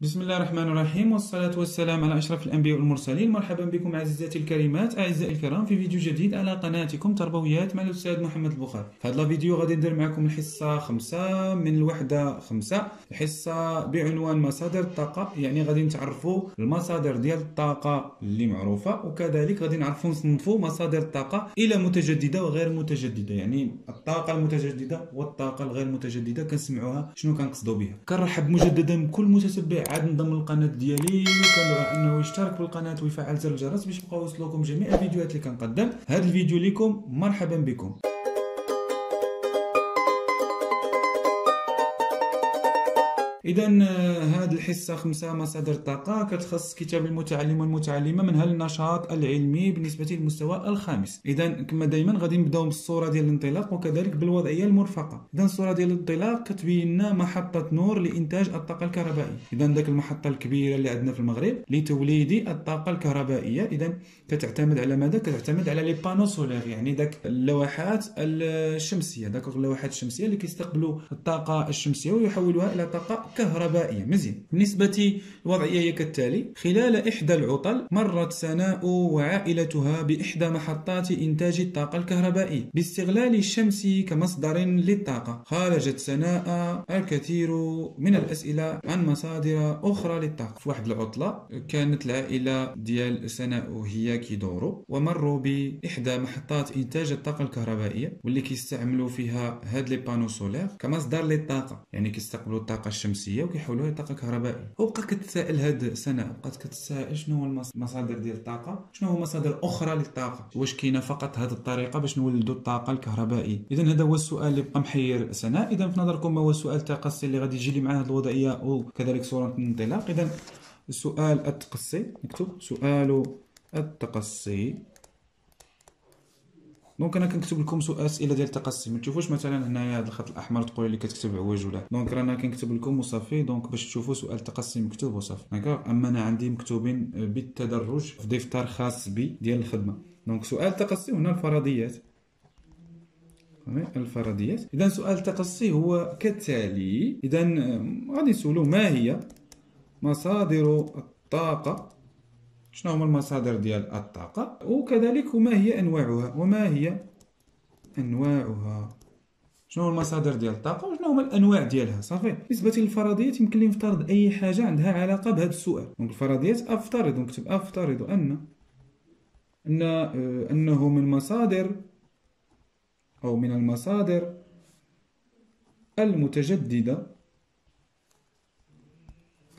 بسم الله الرحمن الرحيم والصلاة والسلام على أشرف الأنبياء والمرسلين مرحبا بكم عزيزاتي الكريمات أعزائي الكرام في فيديو جديد على قناتكم تربويات مع الأستاذ محمد البخاري في هذا الفيديو غادي ندير معكم الحصة خمسة من الوحدة خمسة الحصة بعنوان مصادر الطاقة يعني غادي نتعرفوا المصادر ديال الطاقة اللي معروفة وكذلك غادي نعرفوا نصنفوا مصادر الطاقة إلى متجددة وغير متجددة يعني الطاقة المتجددة والطاقة الغير متجددة كنسمعوها شنو كنقصدوا بها كنرحب مجددا بكل متتبع عاد انضم للقناه ديالي وكنرى أنه يشترك بالقناة ويفعل زر الجرس باش يبقاو يوصلوكم جميع الفيديوهات اللي كنقدم. هذا الفيديو لكم مرحبا بكم. اذا آه، هذه الحصة خمسة مصادر الطاقه كتخص كتاب المتعلم والمتعلمة من النشاط العلمي بالنسبة للمستوى الخامس. اذا كما دائما غادي نبداو بالصورة ديال الانطلاق وكذلك بالوضعية المرفقة. اذا الصورة ديال الانطلاق كتبين محطة نور لإنتاج الطاقة الكهربائية. اذا ذاك المحطة الكبيرة اللي عندنا في المغرب لتوليد الطاقة الكهربائية. اذا كتعتمد على ماذا؟ كتعتمد على les panneaux solaires يعني ذاك اللوحات الشمسية. ذاك اللوحات الشمسية اللي كيستقبلوا الطاقة الشمسية ويحولوها إلى طاقة كهربائية. مزيان بالنسبة للوضعية هي كالتالي خلال إحدى العطل مرت سناء وعائلتها بإحدى محطات إنتاج الطاقة الكهربائية باستغلال الشمس كمصدر للطاقة. خرجت سناء الكثير من الأسئلة عن مصادر أخرى للطاقة. في واحد العطلة كانت العائلة ديال سناء هي كيدوروا ومروا بإحدى محطات إنتاج الطاقة الكهربائية واللي كيستعملوا فيها هاد les panneaux solaires كمصدر للطاقة. يعني كيستقبلوا الطاقة الشمسية شمسيه وكيحولوها لطاقه كهربائيه وبقى كتسائل هاد سناء بقات كتسائل شنو هو المصادر ديال الطاقة؟ شنو هو مصادر أخرى للطاقة؟ واش كاينة فقط هذه الطريقة باش نولدوا الطاقة الكهربائية؟ اذا هذا هو السؤال اللي بقى محير سناء إذا في نظركم ما هو السؤال التقصي اللي غادي يجي لي مع هذه الوضعية؟ وكذلك صورة الانطلاق. إذا السؤال التقصي نكتب سؤال التقصي. donc أنا كنكتب لكم سؤال أسئلة ديال التقصي. ما تشوفوش مثلا هنايا هذا الخط الأحمر تقول لي كتكتب عوج ولا. donc رانا كنكتب لكم وصافي donc باش تشوفوا سؤال التقصي مكتوب وصافي. d'accord أما أنا عندي مكتوبين بالتدرج في دفتر خاص بي ديال الخدمة. donc سؤال التقصي هنا الفرضيات. الفرضيات. إذا سؤال التقصي هو كالتالي. إذا غادي نسولو ما هي مصادر الطاقة شنو هما المصادر ديال الطاقة؟ وكذلك وما هي أنواعها؟ وما هي أنواعها؟ شنو هو المصادر ديال الطاقة؟ وشنو هما الأنواع ديالها؟ صافي. بالنسبة للفرضيات يمكن لي نفترض أي حاجة عندها علاقة بهذا السؤال. donc الفرضيات أفترض نكتب أفترض أن أن آه، أنه من مصادر أو من المصادر المتجددة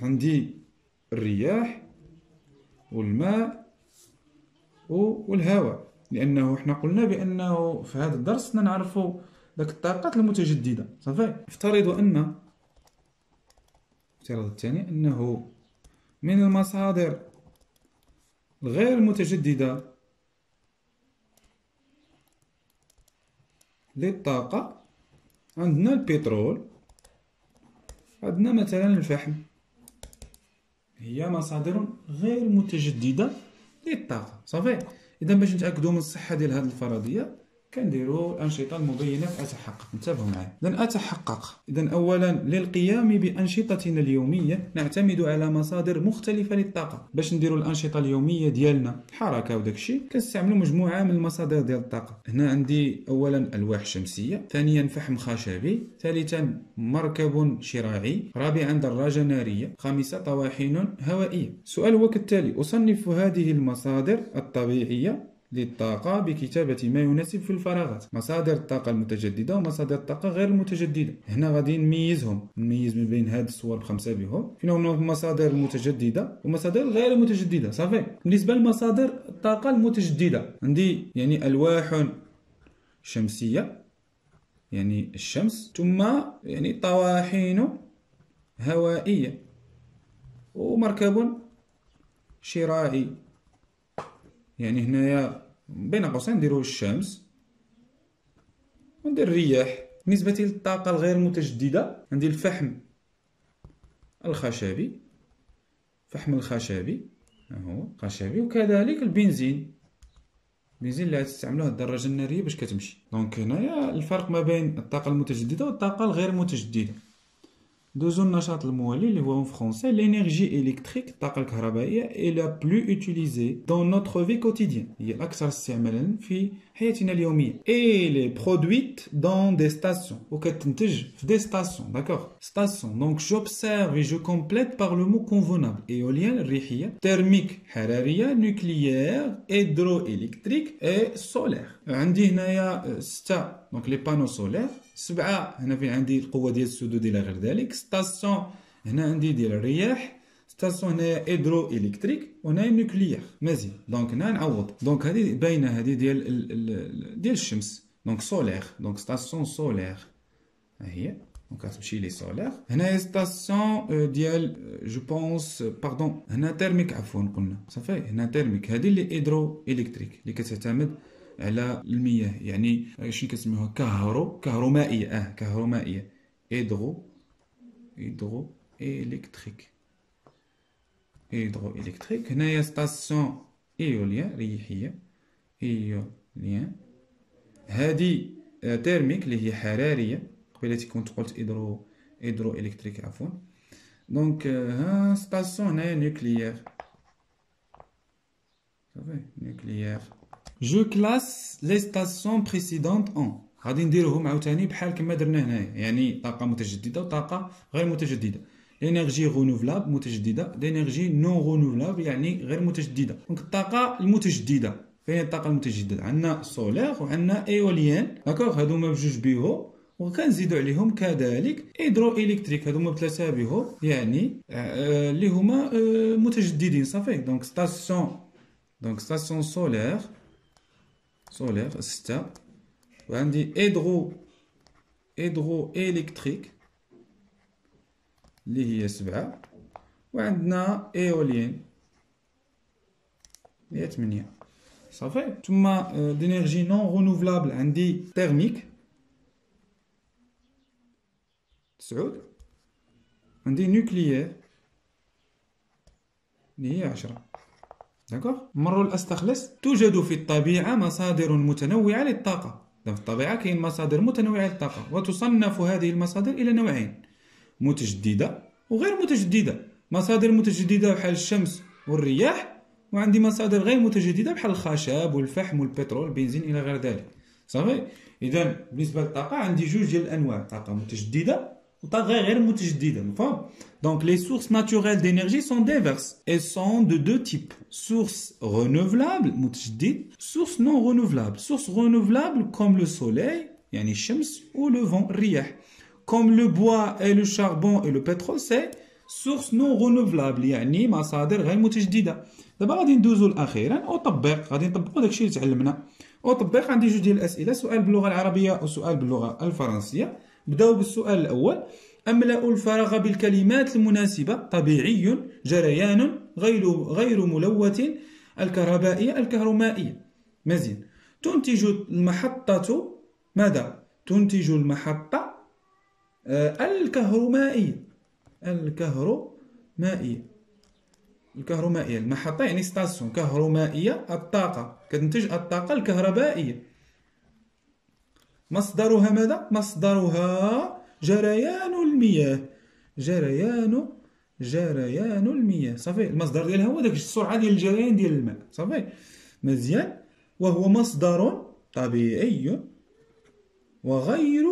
عندي الرياح والماء والهواء لأنه إحنا قلنا بأنه في هذا الدرس نعرفوا ذاك الطاقات المتجددة صافي؟ افترض ان افترض الثاني أنه من المصادر الغير المتجدده للطاقة عندنا البترول عندنا مثلا الفحم. هي مصادر غير متجددة للطاقة صافي؟ إذا باش نتأكدوا من الصحة ديال هذه الفرضية كنديروا الانشطه المبينه في أتحقق. انتبهوا معايا اذا أتحقق. اذا اولا للقيام بأنشطتنا اليومية نعتمد على مصادر مختلفة للطاقة. باش نديروا الأنشطة اليومية ديالنا الحركه وداك الشيء كنستعملوا مجموعة من المصادر ديال الطاقة. هنا عندي اولا ألواح شمسية ثانيا فحم خشبي ثالثا مركب شراعي رابعا دراجة نارية خامسا طواحين هوائية. السؤال هو كالتالي أصنف هذه المصادر الطبيعية للطاقة بكتابة ما يناسب في الفراغات. مصادر الطاقة المتجددة ومصادر الطاقة غير المتجددة هنا غادي نميزهم. نميز من بين هاد الصور بخمسة بهم. فين هما المصادر المتجددة ومصادر غير المتجددة صافي. بالنسبة لمصادر الطاقة المتجددة عندي يعني ألواح شمسية يعني الشمس ثم يعني طواحين هوائية ومركب شراعي يعني هنايا بين قوسين نديرو الشمس وندير الرياح. بالنسبة للطاقة الغير متجددة عندي الفحم الخشبي. فحم الخشبي هو خشبي. وكذلك البنزين. البنزين اللي غتستعملوه الدراجة النارية باش كتمشي. donc هنايا الفرق ما بين الطاقة المتجددة والطاقة الغير متجددة. دوزو النشاط الموالي اللي هو français l'énergie électrique الطاقه الكهربائيه est la plus utilisée dans notre vie quotidienne هي الاكثر استعمالا في حياتنا اليوميه elle est produite dans des stations وكتنتج في des stations d'accord station donc j'observe et je complète par le mot convenable éolienne الريحيه thermique حراريه nucléaire hydroélectrique et solaire عندي هنايا سته donc les panneaux solaires سبعة. هنا فين عندي القوة ديال السدود إلى غير ذلك. station هنا عندي ديال الرياح. station هنايا hydroélectrique وهنايا nucléaire مزيان. donc هنا نعوض. donc هذه باينة. هذه ديال ديال الشمس. donc solaire donc station solaire ها هي. donc غتمشي لي solaire هنايا station ديال je pense pardon هنا thermique عفوا قلنا. صافي هنا thermique هذه اللي hydroélectrique اللي كتعتمد على المياه. يعني شنو كنسميوها؟ كهرو كهرومائيه آه كهرومائيه hydro hydroélectrique. hydroélectrique. هنايا station éolienne ريحية. éolienne. هادي thermique اللي هي حرارية. قبيلتي كنت قلت hydro hydroélectrique عفوا. donc ها station هنايا nucléaire صافي nucléaire je classe les stations précédentes en غادي نديرهم عاوتاني بحال كما درنا هنايا يعني طاقه متجدده وطاقه غير متجدده l'énergie renouvelable متجدده l'énergie non renouvelable يعني غير متجدده donc الطاقه المتجدده فين الطاقه المتجدده عندنا solaire وعندنا éolienne d'accord هادو هما بجوج بيهو وكنزيدو عليهم كذلك hydroélectrique هادو هما بثلاثه بيهو يعني اللي هما متجددين صافي donc station donc station solaire solaire ستة وعندي hydro hydroélectrique اللي هي سبعة وعندنا éolienne هي تمنية صافي ثم d'énergie non renouvelable عندي thermique تسعود عندي nucléaire اللي هي عشرة d'accord نمروا لأستخلص. توجد في الطبيعة مصادر متنوعة للطاقة. في الطبيعة كاين مصادر متنوعة للطاقة وتصنف هذه المصادر إلى نوعين متجددة وغير متجددة. مصادر متجددة بحال الشمس والرياح وعندي مصادر غير متجددة بحال الخشب والفحم والبترول البنزين إلى غير ذلك. صافي؟ إذا بالنسبة للطاقة عندي جوج ديال الأنواع طاقة متجددة وطاقة غير متجددة مفهوم Donc les sources naturelles d'énergie sont diverses et sont de deux types. Sources renouvelables, متجدد, sources non renouvelables. Sources renouvelables comme le soleil, يعني الشمس ou le vent, الرياح. Comme le bois et le charbon et le pétrole, c'est sources non renouvelables يعني مصادر غير متجددة. دابا غادي ندوزو لاخيرا وطبق غادي نطبقو داكشي اللي تعلمنا. وطبق عندي جوج ديال الاسئله سؤال باللغه العربيه وسؤال باللغه الفرنسيه. بداو بالسؤال الأول. أملأ الفراغ بالكلمات المناسبة؟ طبيعي جريان غير غير ملوث الكهربائية الكهرومائية مزيان. تنتج المحطة ماذا؟ تنتج المحطة الكهرومائية الكهرومائية الكهرومائية المحطة يعني station كهرومائية الطاقة. كتنتج الطاقة الكهربائية. مصدرها ماذا؟ مصدرها جريان المياه. جريان جريان المياه. صافي المصدر ديالها هو داك السرعة ديال الجريان ديال الماء. صافي مزيان. وهو مصدر طبيعي وغير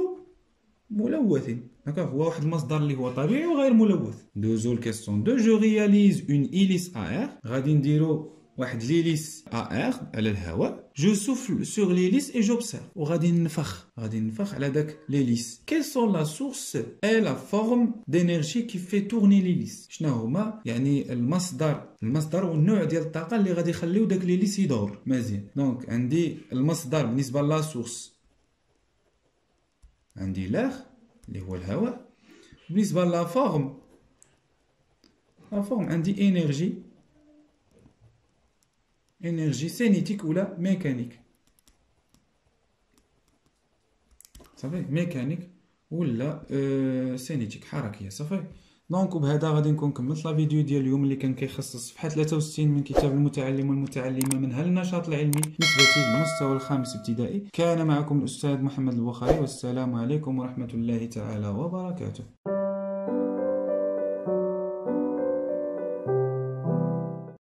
ملوث. هكا هو واحد المصدر اللي هو طبيعي وغير ملوث. دوزو ال question deux je réalise une hélice à air. غادي نديرو واحد l'hélice à air على الهواء je souffle sur l'hélice et j'observe. وغادي نفخ غادي نفخ على داك l'hélice quelles sont la source et la forme d'énergie qui fait tourner l'hélice شنو هما؟ يعني المصدر المصدر والنوع ديال الطاقة اللي غادي يخليو داك l'hélice يدور. مزيان. donc عندي المصدر بالنسبة la source عندي l'air اللي هو الهواء. بالنسبة la forme la forme عندي énergie énergie cinétique ولا ميكانيك صافي ميكانيك ولا أه cinétique حركيه صافي donc وبهذا غادي نكون كملت la vidéo ديال اليوم اللي كان كيخص صفحه 63 من كتاب المتعلم والمتعلمة منهل النشاط العلمي نسبة للمستوى الخامس ابتدائي. كان معكم الأستاذ محمد البخاري والسلام عليكم ورحمة الله تعالى وبركاته.